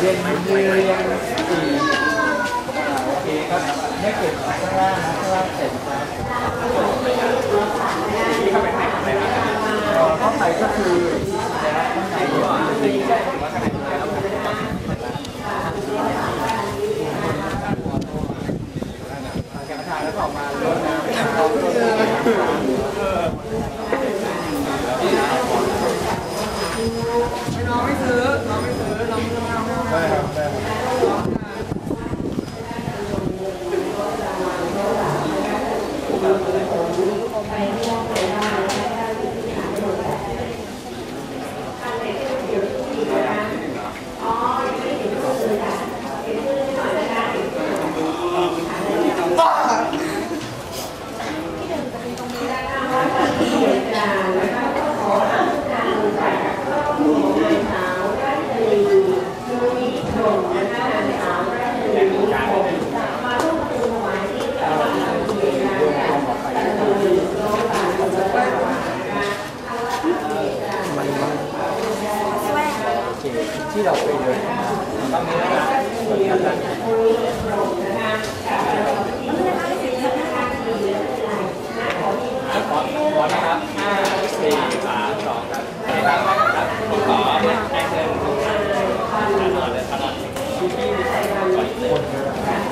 เย็นเรียงสี่โอเคครับไม่เก็บข้างล่างนะข้างล่างเสร็จครับเอ่อข้างในก็คือนครับข้างในเนี่ยแกะทานแล้วก็ออกมาลดน้ำได้ครับได้ครับ โอ ที่เราไปเดินตรงนี้นะครับพร้อนะครับห้าสี่สามสองครับครับผมขอให้เงินขนอนเลยขนอนพี่พี่ก่อนเลย